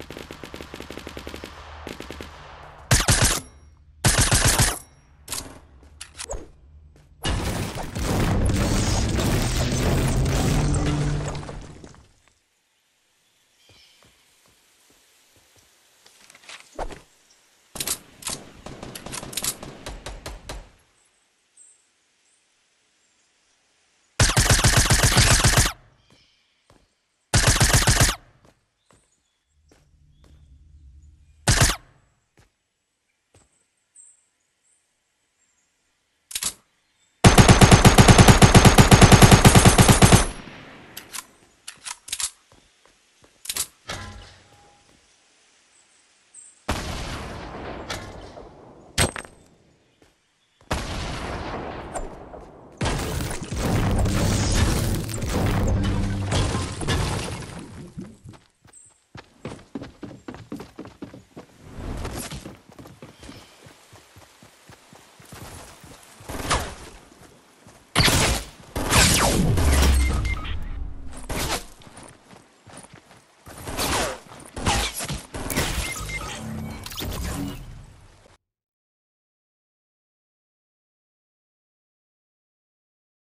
you